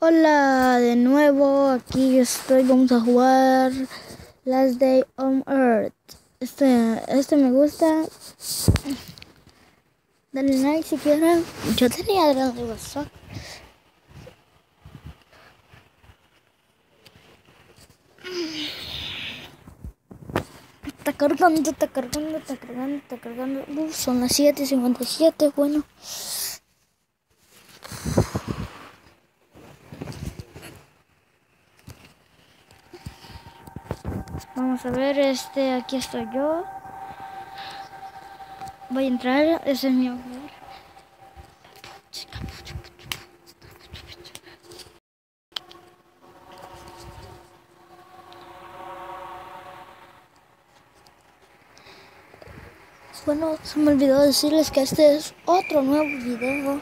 Hola, de nuevo, aquí estoy, vamos a jugar Last Day on Earth. Este, este me gusta. Dale like si quieren. Yo tenía de WhatsApp. Está cargando, está cargando, está cargando, está cargando. Uf, son las 7.57, bueno. Vamos a ver, este, aquí estoy yo. Voy a entrar, ese es mi hogar. Bueno, se me olvidó decirles que este es otro nuevo video.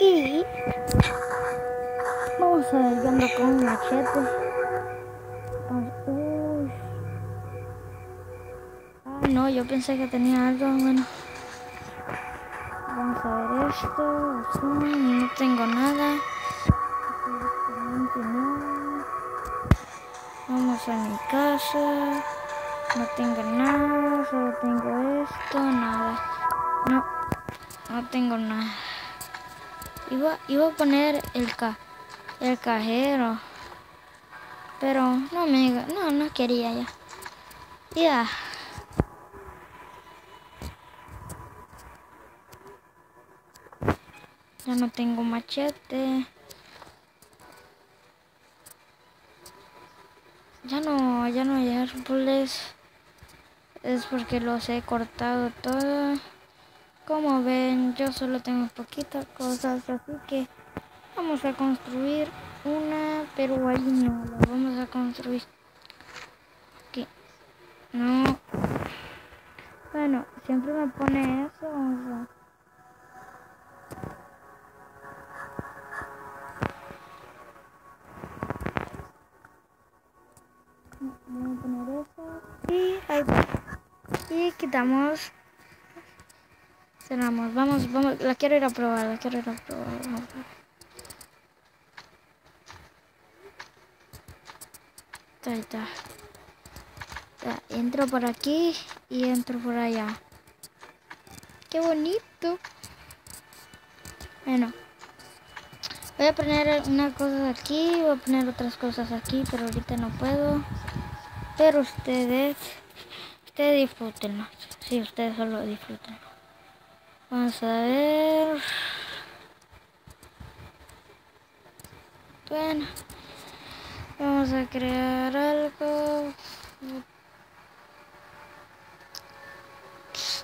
Y vamos a ir con un machete. Yo pensé que tenía algo. Bueno, vamos a ver esto. No tengo nada. Vamos a mi casa. No tengo nada, solo tengo esto, nada. No, no tengo nada. Iba, iba a poner el, ca, el cajero. Pero no me no, no quería ya. Ya. Ya no tengo machete. Ya no, ya no hay árboles es porque los he cortado todo. Como ven, yo solo tengo poquitas cosas, así que vamos a construir una, pero ahí no, la vamos a construir aquí. No. Bueno, siempre me pone eso. Y ahí y quitamos. Cerramos. Vamos vamos. La quiero ir a probar la quiero ir a probar. Está. Entro por aquí y entro por allá. Qué bonito. Bueno. Voy a poner una cosa aquí voy a poner otras cosas aquí pero ahorita no puedo pero ustedes Ustedes disfrútenlo. Sí, ustedes solo disfruten. Vamos a ver. Bueno. Vamos a crear algo.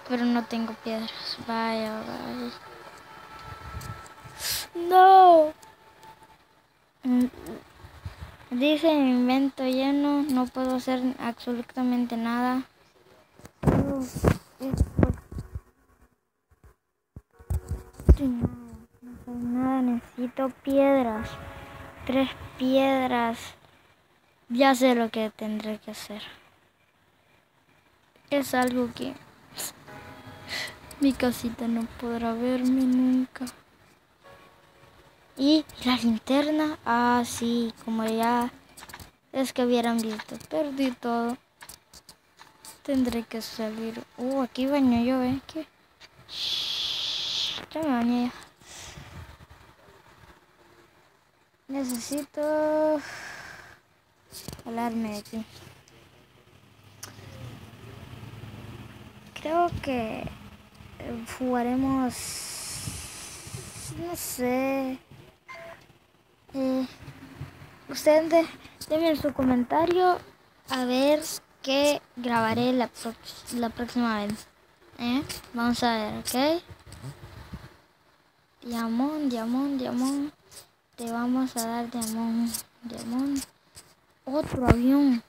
Pero no tengo piedras. Vaya, vaya. No. Dice invento lleno. No puedo hacer absolutamente nada. No, nada, necesito piedras. Tres piedras. Ya sé lo que tendré que hacer. Es algo que mi casita no podrá verme nunca. Y la linterna, ah sí, como ya es que hubieran visto, perdí todo. Tendré que salir. Uh, aquí baño yo, ¿eh? ¿Qué? ya me bañé. Necesito hablarme de aquí. Creo que jugaremos, no sé. Eh, ustedes denme su comentario a ver que grabaré la, la próxima vez. ¿Eh? Vamos a ver, ¿ok? Diamond, diamond, diamond. Te vamos a dar diamond, diamond. Otro avión.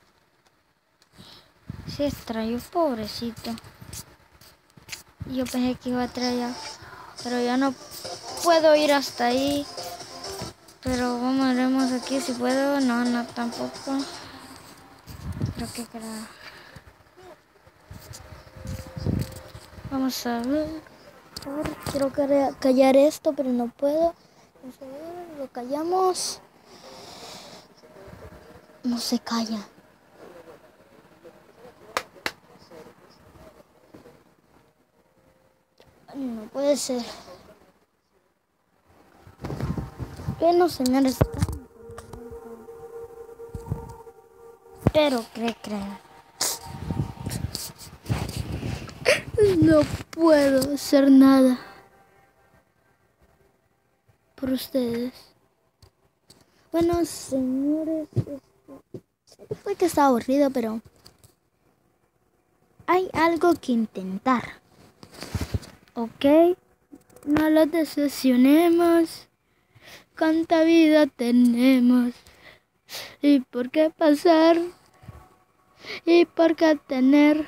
Se extrañó, pobrecito. Yo pensé que iba a traer Pero ya no puedo ir hasta ahí. Pero vamos, veremos aquí si puedo. No, no, tampoco. Creo que queda. Vamos a ver. quiero callar esto, pero no puedo. A lo callamos. No se calla. No puede ser. Bueno, señores. Pero, ¿qué creen? No puedo hacer nada por ustedes. Bueno, señores, fue que está aburrido, pero hay algo que intentar. ¿Ok? No lo decepcionemos. Cuánta vida tenemos. ¿Y por qué pasar? ¿Y por qué tener?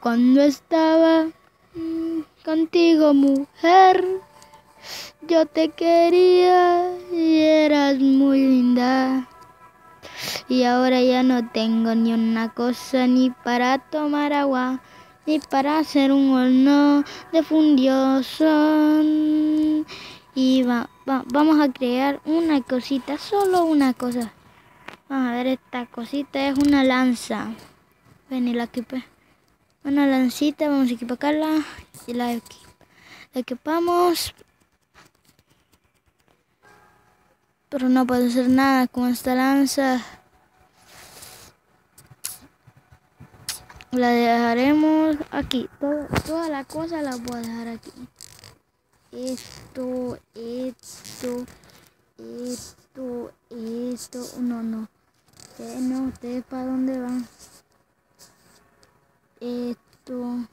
Cuando estaba mm, contigo, mujer, yo te quería y eras muy linda. Y ahora ya no tengo ni una cosa ni para tomar agua, ni para hacer un horno de fundioso. Y vamos a crear una cosita, solo una cosa. Vamos a ver, esta cosita es una lanza. Ven y la equipé. Una lancita, vamos a equiparla y la, equipamos. Pero no puedo hacer nada con esta lanza. La dejaremos aquí. toda la cosa la voy a dejar aquí esto, esto, esto, esto, no, no, no, ustedes para dónde van, esto,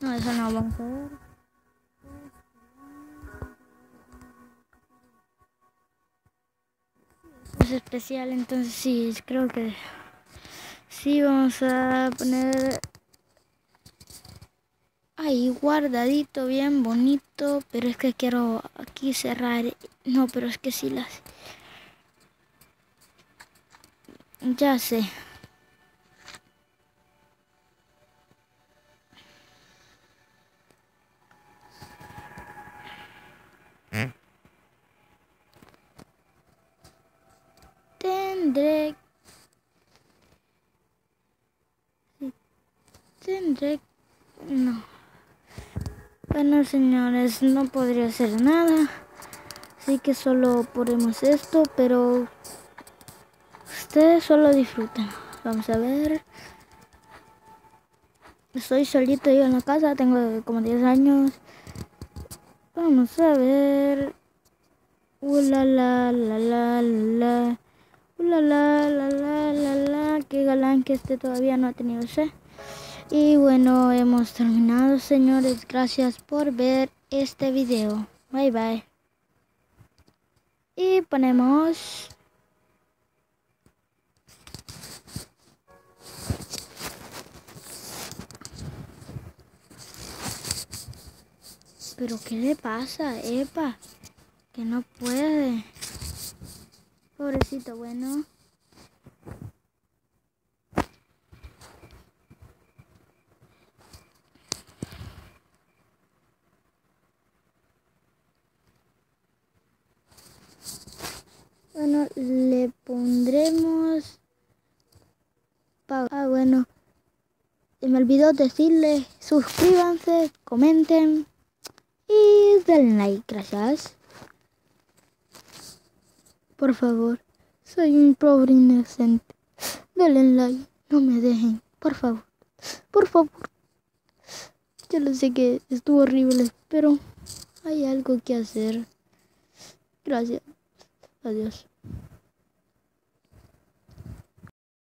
no, eso no vamos a ver. Es especial, entonces sí, creo que sí vamos a poner ahí guardadito, bien bonito, pero es que quiero aquí cerrar. No, pero es que sí las... Ya sé. Tendré... Tendré... No. Bueno, señores, no podría hacer nada. Así que solo ponemos esto, pero ustedes solo disfrutan. Vamos a ver. Estoy solito yo en la casa, tengo como 10 años. Vamos a ver. Uh, la la la la. Uh, la la la la la la. Qué galán que este todavía no ha tenido ese. Y bueno, hemos terminado, señores. Gracias por ver este video. Bye bye. Y ponemos... Pero ¿qué le pasa, Epa? Que no puede. Pobrecito, bueno le pondremos... Ah, bueno. Me olvidó decirle, suscríbanse, comenten y denle like, gracias. Por favor, soy un pobre inocente. Denle like, no me dejen, por favor. Por favor. Yo lo sé que estuvo horrible, pero hay algo que hacer. Gracias. Adiós.